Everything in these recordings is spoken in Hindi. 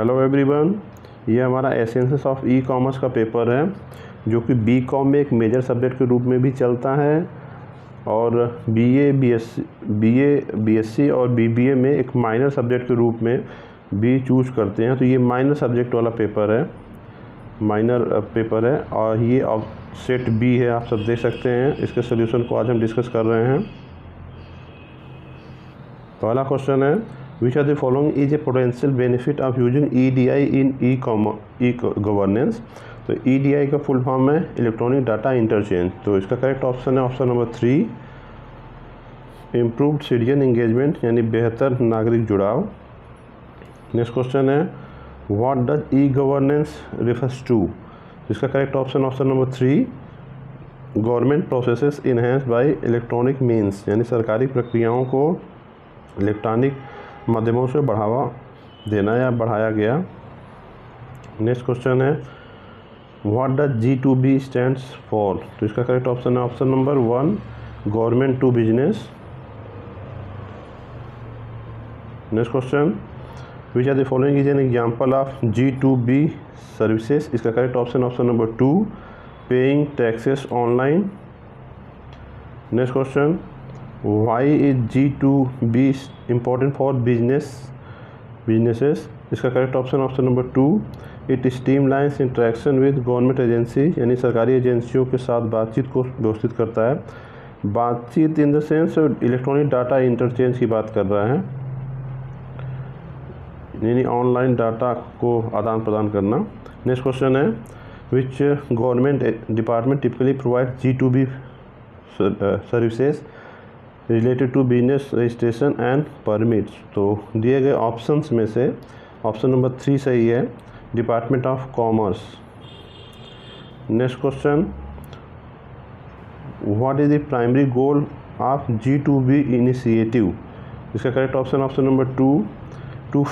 हेलो एवरीवन ये हमारा एसेंसेस ऑफ़ ई कॉमर्स का पेपर है, जो कि बी कॉम में एक मेजर सब्जेक्ट के रूप में भी चलता है, और B A B S B A B S C और बी बी ए में एक माइनर सब्जेक्ट के रूप में भी चूज़ करते हैं। तो ये माइनर सब्जेक्ट वाला पेपर है माइनर पेपर है, और ये अब सेट बी है, आप सब देख सकते हैं। इसके सोल्यूशन को आज हम डिस्कस कर रहे हैं। पहला क्वेश्चन है is a potential benefit of using E D I in e e governance तो ई डी आई का फुल फॉर्म है इलेक्ट्रॉनिक डाटा इंटरचेंज तो इसका करेक्ट ऑप्शन है option number three improved citizen engagement यानी बेहतर नागरिक जुड़ाव. नेक्स्ट क्वेश्चन है what does e governance refers to इसका correct option option number three government processes enhance by electronic means यानी सरकारी प्रक्रियाओं को इलेक्ट्रॉनिक माध्यमों से बढ़ावा देना या बढ़ाया गया। नेक्स्ट क्वेश्चन है what does G to B stands for तो इसका करेक्ट ऑप्शन है option number one government to business next question which are the following is an example of G to B services इसका correct option option number two paying taxes online next question why is G to B important for business businesses इसका correct option option number two it streamlines interaction with government agency यानी सरकारी एजेंसियों के साथ बातचीत को व्यवस्थित करता है। बातचीत in the sense electronic data interchange की बात कर रहा है। यानी ऑनलाइन डाटा को आदान प्रदान करना। नेक्स्ट क्वेश्चन है which government department typically provide G to B services related to business registration and permits तो दिए गए ऑप्शंस में से ऑप्शन नंबर थ्री सही है department of commerce next question what is the primary goal of G to B initiative इसका correct option option number two two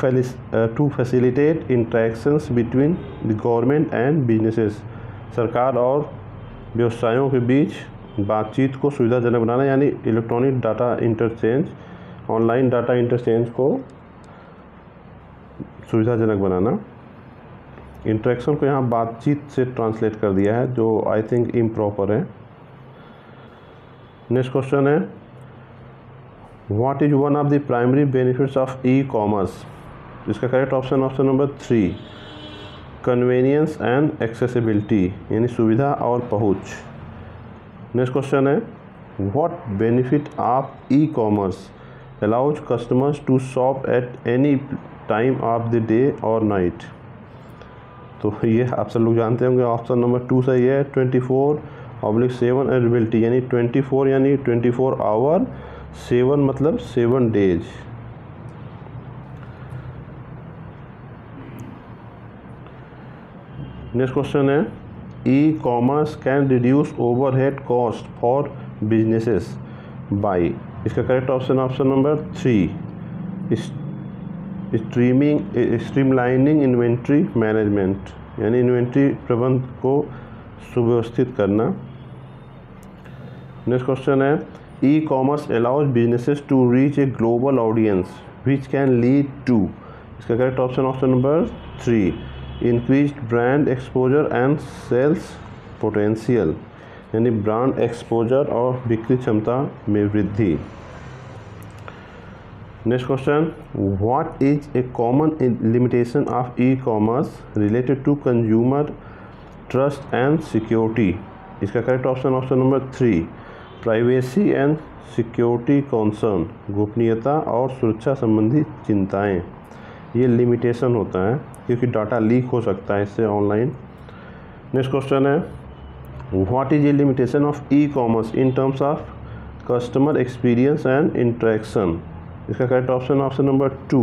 to facilitate interactions between the government and businesses सरकार और व्यवसायों के बीच बातचीत को सुविधाजनक बनाना, यानी electronic data interchange online data interchange को सुविधाजनक बनाना। इंट्रैक्शन को यहाँ बातचीत से ट्रांसलेट कर दिया है, जो आई थिंक इम्प्रॉपर है। नेक्स्ट क्वेश्चन है what is one of the primary benefits of e commerce इसका correct option option number three convenience and accessibility यानी सुविधा और पहुँच। नेक्स्ट क्वेश्चन है what benefit of e commerce allows customers to shop at any time of the day और नाइट तो ये आप सब लोग जानते होंगे ऑप्शन नंबर टू सही है twenty four oblique seven availability यानी ट्वेंटी फोर यानी ट्वेंटी फोर आवर सेवन मतलब सेवन डेज़ नेक्स्ट क्वेश्चन है e commerce can reduce overhead cost for businesses by इसका correct option option number three streaming streamlining inventory management यानी इन्वेंट्री प्रबंध को सुव्यवस्थित करना। नेक्स्ट क्वेश्चन है e commerce allows businesses to reach a global audience which can lead to इसका correct option option number three increase brand exposure and sales potential यानी ब्रांड एक्सपोजर और बिक्री क्षमता में वृद्धि। Next question what is a common limitation of e commerce related to consumer trust and security इसका correct option option number three privacy and security concern गोपनीयता और सुरक्षा संबंधी चिंताएँ। ये लिमिटेशन होता है। क्योंकि डाटा लीक हो सकता है इससे ऑनलाइन नेक्स्ट क्वेश्चन है what is a limitation of e commerce in terms of customer experience and interaction इसका correct option option number two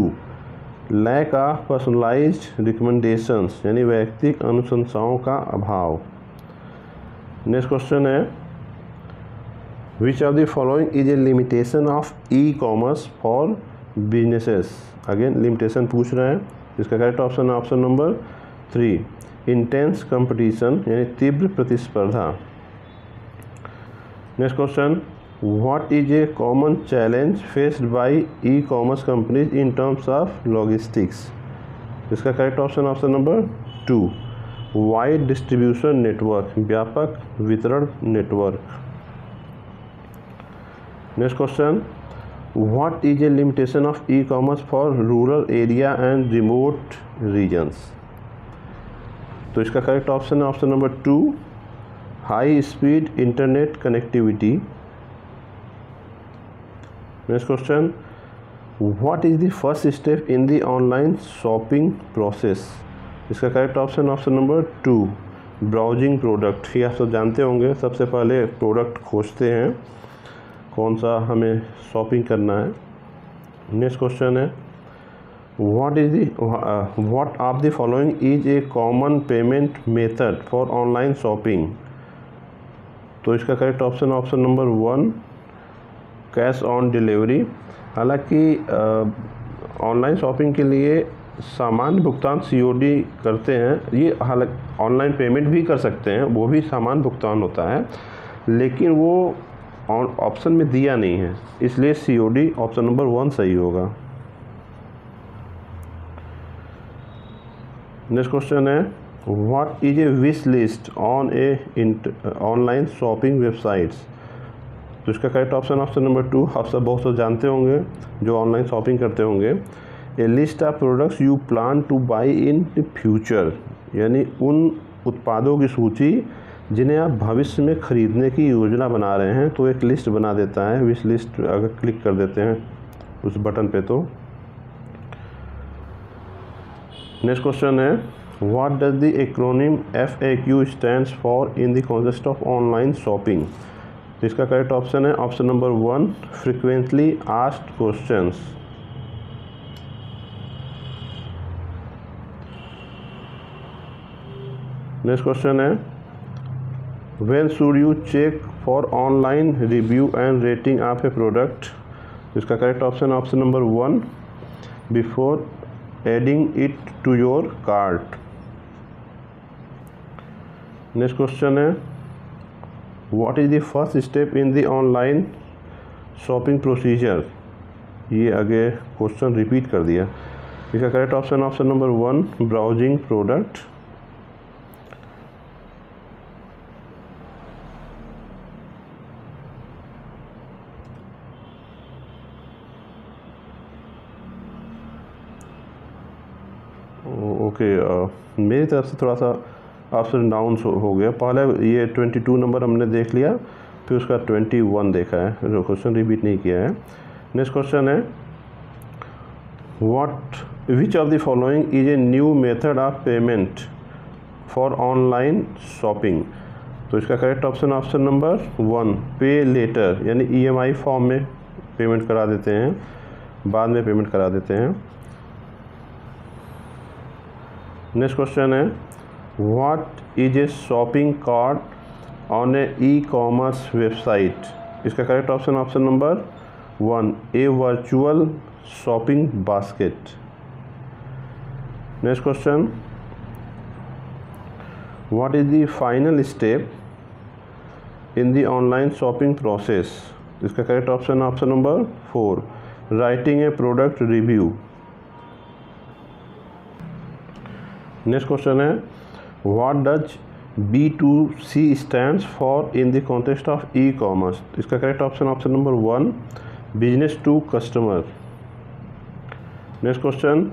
lack of personalize recommendations यानी व्यक्तिक अनुशंसाओं का अभाव। नेक्स्ट क्वेश्चन है which of the following is a limitation of e commerce for businesses again limitation पूछ रहे हैं। इसका करेक्ट ऑप्शन है option number three intense competition यानी तीव्र प्रतिस्पर्धा। Next question what is a common challenge faced by e commerce companies in terms of logistics इसका correct option option number two wide distribution network व्यापक वितरण network next question is a limitation of e commerce for rural area and remote regions तो इसका करेक्ट ऑप्शन है option number two high speed internet connectivity next question what is the first step in the online shopping process इसका correct option option number two browsing product ये आप सब जानते होंगे, सबसे पहले प्रोडक्ट खोजते हैं। कौन सा हमें शॉपिंग करना है? नेक्स्ट क्वेश्चन है, what is the of the following is a common payment method for online shopping? तो इसका correct option option number one cash on delivery हालाँकि ऑनलाइन शॉपिंग के लिए सामान भुगतान सीओडी करते हैं। ये हालाँकि ऑनलाइन पेमेंट भी कर सकते हैं, वो भी सामान भुगतान होता है। लेकिन वो ऑप्शन में दिया नहीं है। इसलिए सीओडी ऑप्शन नंबर वन सही होगा। नेक्स्ट क्वेश्चन है what is a wish list on a online shopping websites तो इसका correct option option number two आप सब बहुत से जानते होंगे, जो ऑनलाइन शॉपिंग करते होंगे। A list of products you plan to buy in future यानी उन उत्पादों की सूची जिन्हें आप भविष्य में ख़रीदने की योजना बना रहे हैं तो एक लिस्ट बना देता है। विश लिस्ट अगर क्लिक कर देते हैं, उस बटन पे तो। नेक्स्ट क्वेश्चन है what does the acronym F A Q stand for in the contest of online shopping इसका करेक्ट ऑप्शन है। Option number one frequently asked question next question है when should you check for online review and rating of a product इसका correct option option number one before adding it to your cart next question है, what is the first step in the online shopping procedure? ये आगे क्वेश्चन रिपीट कर दिया। इसका correct option option number one browsing product okay मेरी तरफ़ से थोड़ा सा अप्स एंड डाउन हो गया। पहले ये ट्वेंटी टू नंबर हमने देख लिया, फिर उसका ट्वेंटी वन देखा है क्वेश्चन रिपीट नहीं किया है। नेक्स्ट क्वेश्चन है what which of the following is a new method of payment for online shopping तो इसका correct option option number one pay later यानी ईएमआई फॉर्म में पेमेंट करा देते हैं, बाद में पेमेंट करा देते हैं। नेक्स्ट क्वेश्चन है what is a shopping cart on a e commerce website इसका correct option option number one a virtual shopping basket next question what is the final step in the online shopping process इसका correct option option number four writing a product review next question है what does B to C stand for in the context of e commerce इसका correct option option number one business to customer next question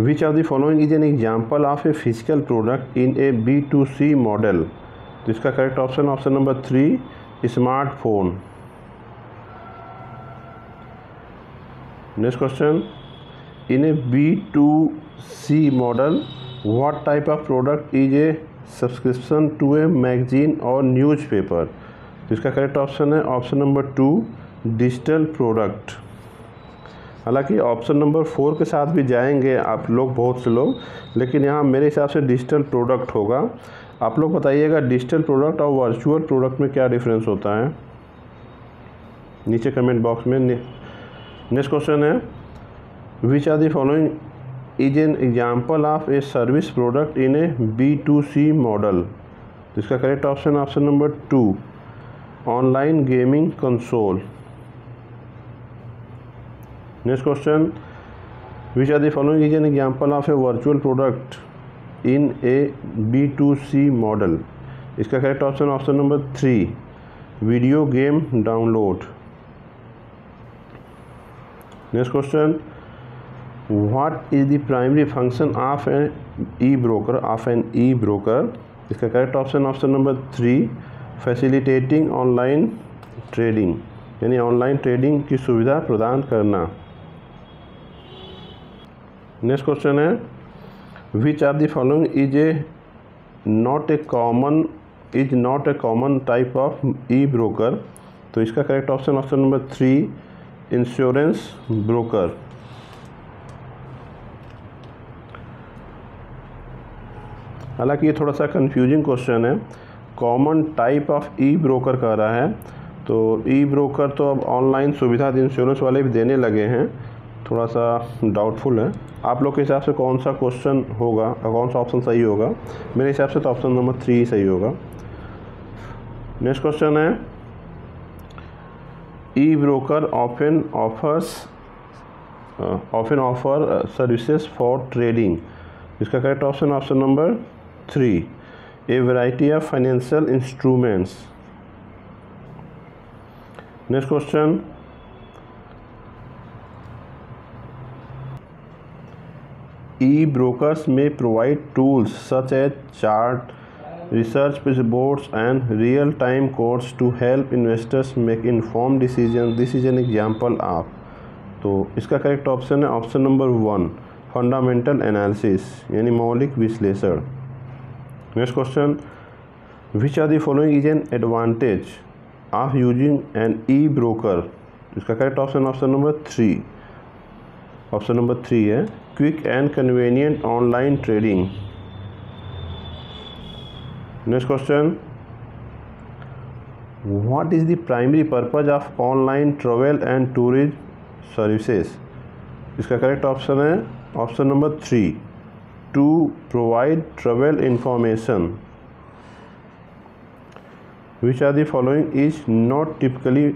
which are the following is an example of a physical product in a B to C model तो इसका correct option option number three smartphone next question in a B to C model what type of product is a subscription to a magazine और न्यूज़पेपर तो इसका करेक्ट ऑप्शन है option number two digital product हालाँकि ऑप्शन नंबर फोर के साथ भी जाएँगे आप लोग, बहुत से लोग, लेकिन यहाँ मेरे हिसाब से डिजिटल प्रोडक्ट होगा। आप लोग बताइएगा डिजिटल प्रोडक्ट और वर्चुअल प्रोडक्ट में क्या डिफरेंस होता है? नीचे कमेंट बॉक्स में नेक्स्ट क्वेश्चन है which are the following is an example of a service product in a B to C model इसका correct option option number two online gaming console next question which are the following is an example of a virtual product in a B to C model इसका correct option option number three video game download next question what is the primary function of an e broker of an e broker इसका correct option option number three facilitating online trading यानी ऑनलाइन ट्रेडिंग की सुविधा प्रदान करना। नेक्स्ट क्वेश्चन है which are the following is a not a common is not a common type of e broker तो इसका correct option option number three insurance broker हालाँकि ये थोड़ा सा कंफ्यूजिंग क्वेश्चन है। Common type of e broker कह रहा है। तो ई ब्रोकर तो अब ऑनलाइन सुविधा इंश्योरेंस वाले भी देने लगे हैं। थोड़ा सा डाउटफुल है। आप लोग के हिसाब से कौन सा क्वेश्चन होगा? कौन सा ऑप्शन सही होगा? मेरे हिसाब से तो ऑप्शन नंबर थ्री ही सही होगा। नेक्स्ट क्वेश्चन है। E broker often offers often offer services for trading इसका correct option option number three a variety of financial instruments next question e brokers may provide tools such as chart research pages boards and real time quotes to help investors make inform decision this is an example आप तो इसका करेक्ट ऑप्शन है option number one fundamental analysis यानी मौलिक विश्लेषण। Next question which are the following is an advantage of using an e broker इसका correct option option number three option number three है quick and convenient online trading next question what is the primary purpose of online travel and tourism services इसका करेक्ट ऑप्शन है option number three travel information which are the following is not typically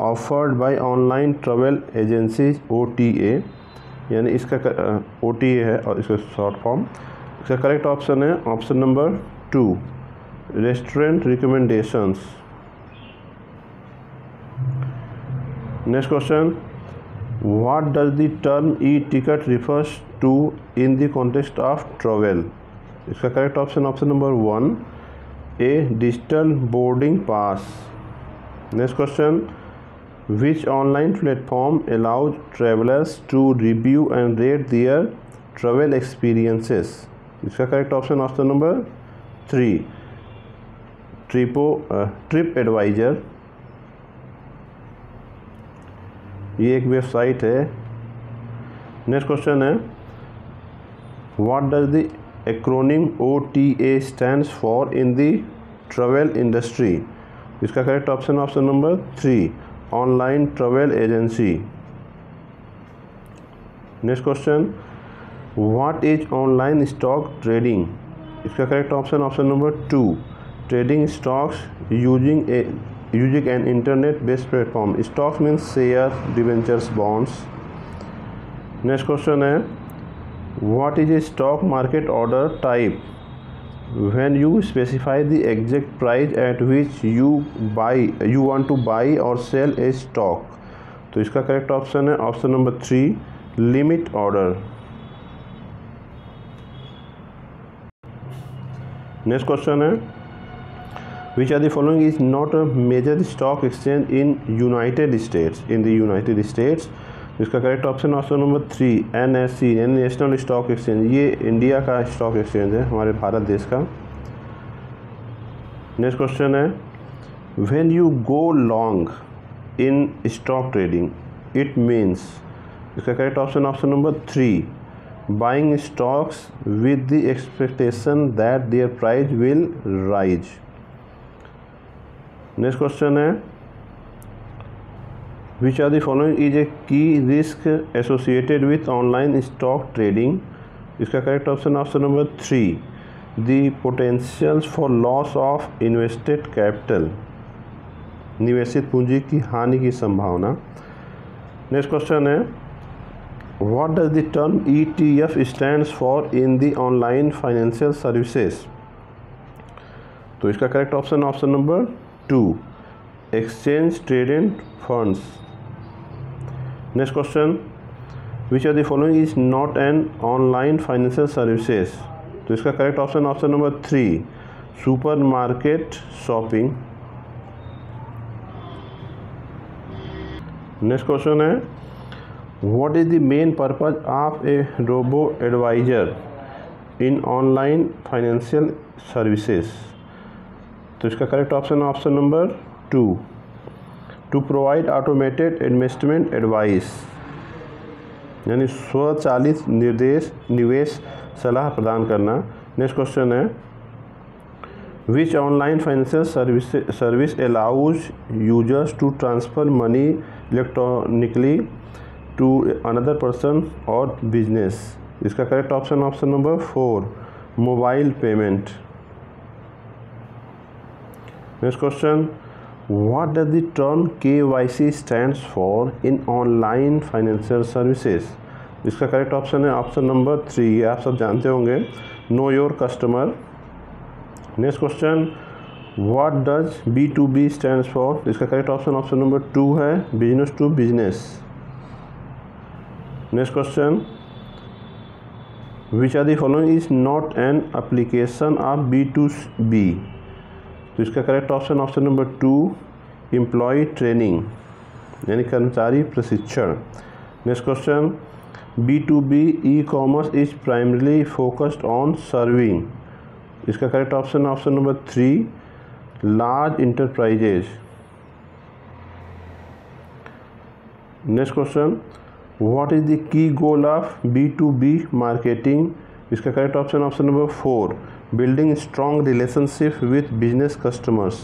offered by online travel agencies O T A यानी इसका ओ टी ए है और इसका शॉर्ट फॉर्म इसका करेक्ट ऑप्शन है option number two restaurant recommendations next question what does the term e ticket refers to in the context of travel इसका correct option option number one a digital boarding pass next question which online platform allows travelers to review and rate their travel experiences? इसका correct option option number three trip TripAdvisor ये एक वेबसाइट है। नेक्स्ट क्वेश्चन है। What does the acronym O T A stand for in the travel industry इसका correct option option number three online travel agency next question what is online stock trading इसका correct option option number two trading stocks using a using an internet based platform. Stocks means share debentures bonds. Next question है what is a stock market order type when you specify the exact price at which you buy, you want to buy or sell a stock तो इसका करेक्ट ऑप्शन है option number three limit order next question है which are following is not a major stock exchange in United States in the United States इसका correct option option number three N S C यानी नेशनल स्टॉक एक्सचेंज ये इंडिया का स्टॉक एक्सचेंज है, हमारे भारत देश का। नेक्स्ट क्वेश्चन है when you go long in stock trading it means इसका correct option option number three buying stocks with the expectation that their price will rise next question है which are the following is a key risk associated with online stock trading इसका correct option option number three the potential for loss of invested capital निवेशित पूंजी की हानि की संभावना। नेक्स्ट क्वेश्चन है what does the term F stand for in the online financial services तो इसका correct option option number two exchange traded funds next question which are the following is not an online financial services तो इसका correct option option number three supermarket shopping next question है. What is the main purpose of a robo advisor in online financial services? तो इसका correct option option number two to provide automated investment advice यानी स्वचालित निर्देश, निवेश सलाह प्रदान करना। नेक्स्ट क्वेश्चन है। Which online financial service service allows users to transfer money electronically to another person और बिज़नेस इसका correct option option number four mobile payment next question what does the term K Y C stands for in online financial services इसका करेक्ट ऑप्शन है ऑप्शन नंबर थ्री ये आप सब जानते होंगे. Know your customer next question what does B to B stands for इसका correct option option number two है business to business next question which are the following is not an application of B to B तो इसका correct option option number two employ training यानी कर्मचारी प्रशिक्षण। Next question B to B e-commerce is primarily focused on serving इसका correct option option number three large enterprises next question what is the key goal of B to B marketing इसका correct option option number four relationship with business customers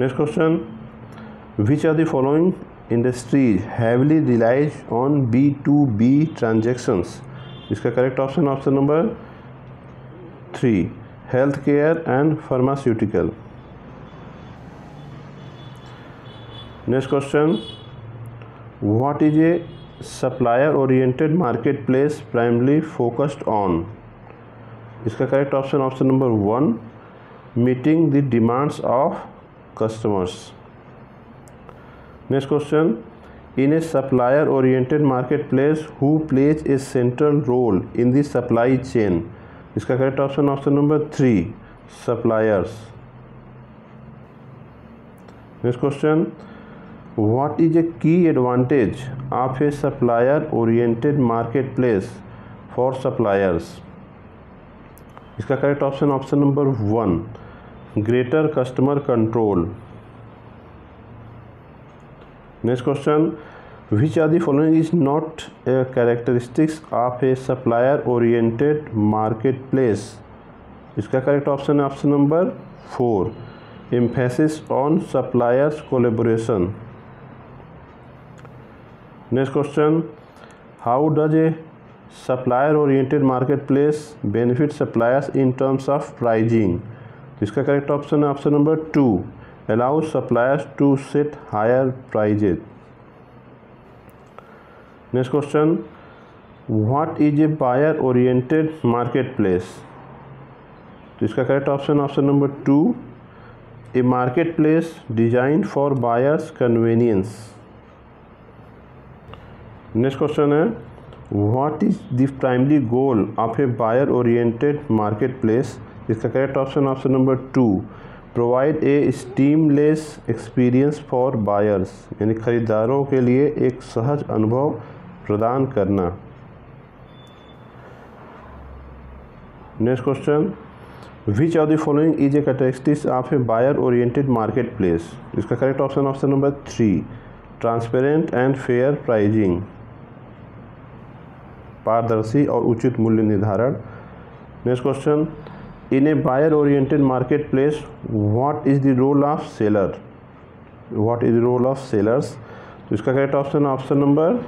next question which are the following industries heavily relies on B to B transactions इसका correct option option number three health care and pharmaceutical next question what is a supplier oriented marketplace primarily focused on इसका correct option option number one meeting the demands of customers next question in a supplier oriented marketplace who plays a central role in the supply chain इसका correct option option number three suppliers next question what is a key advantage of a supplier oriented marketplace for suppliers इसका correct option option number one greater customer control next question which are the following is not a characteristics of a supplier oriented marketplace इसका करेक्ट ऑप्शन है option number four emphasis on suppliers collaboration next question how does a supplier oriented marketplace benefit suppliers in terms of pricing इसका करेक्ट ऑप्शन है option number two allow suppliers to set higher prices next question what is a buyer oriented marketplace तो इसका correct option option number two a marketplace design for buyers convenience next question है what is the primary goal of a buyer oriented marketplace इसका correct option option number two provide a seamless experience for buyers यानी ख़रीदारों के लिए एक सहज अनुभव प्रदान करना। Next question which of the following is a characteristics of a buyer oriented marketplace इसका correct option option number three transparent and fair pricing पारदर्शी और उचित मूल्य निर्धारण। Next question in a buyer oriented marketplace what is the role of seller what is the role of sellers तो इसका correct option option number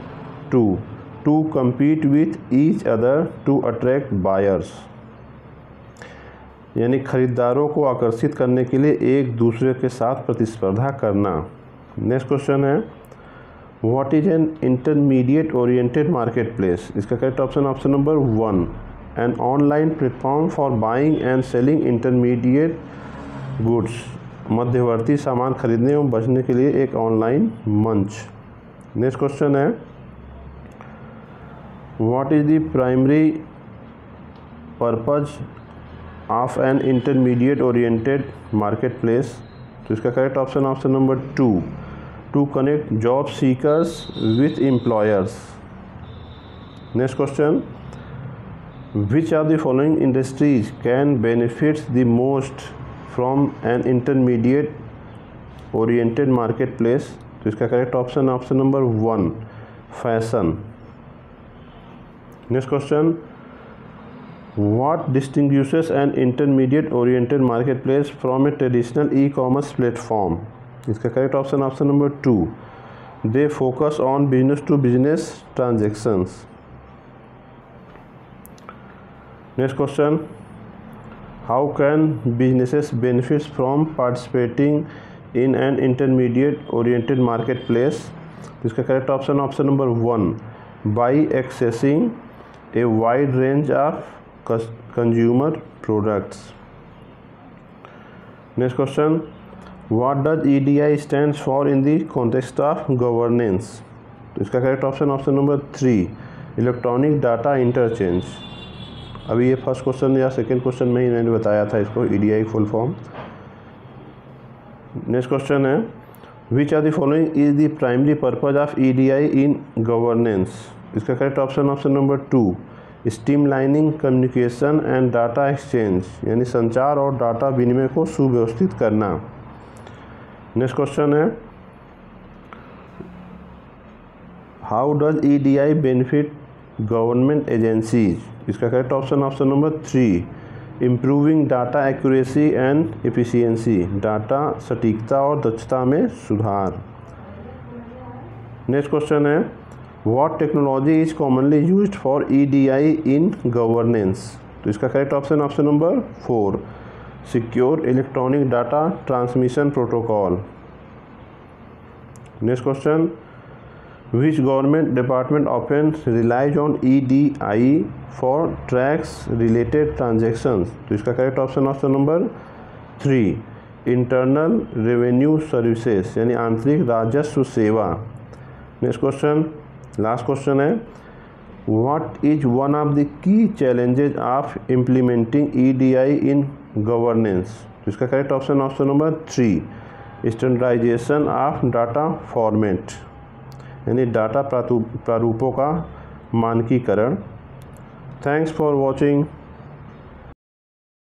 two to compete with each other to attract buyers यानी खरीदारों को आकर्षित करने के लिए एक दूसरे के साथ प्रतिस्पर्धा करना। नेक्स्ट क्वेश्चन है what is an intermediate oriented marketplace इसका correct option option number one an online platform for buying and selling intermediate goods मध्यवर्ती सामान खरीदने एवं बचने के लिए एक ऑनलाइन मंच। नेक्स्ट क्वेश्चन है what is the primary purpose of an intermediate oriented marketplace तो इसका correct option option number two to connect job seekers with employers next question which are the following industries can benefits the most from an intermediate oriented marketplace तो इसका correct option option number one fashion next question what distinguishes an intermediate oriented marketplace from a traditional e-commerce platform इसका correct option option number two they focus on business to business transactions next question how can businesses benefits from participating in an intermediate oriented marketplace इसका correct option option number one by accessing a wide range of consumer products next question. What does EDI stands for in the context of governance? तो इसका correct option option number three electronic data interchange अभी ये फ़र्स्ट क्वेश्चन या सेकंड क्वेश्चन में ही मैंने बताया था इसको EDI full form next question है which are the following is the primary purpose of EDI in governance इसका correct option option number two streamlining communication and data exchange यानी संचार और डाटा विनिमय को सुव्यवस्थित करना. नेक्स्ट क्वेश्चन है how does E D I benefit government agencies इसका correct option option number three improving data accuracy and efficiency data सटीकता और दक्षता में सुधार। नेक्स्ट क्वेश्चन है what technology is commonly use for E D I in governance तो इसका correct option option number four secure electronic data transmission protocol. Next question. Department often relies on E D I for tax related transactions तो इसका correct option option number three internal revenue services यानी आंतरिक राजस्व सेवा। नेक्स्ट क्वेश्चन लास्ट क्वेश्चन है। What is one of the key challenges of implementing E D I in governance. इसका correct option option number three, standardization of data format, यानी डाटा प्रारूपों का मानकीकरण। Thanks for watching.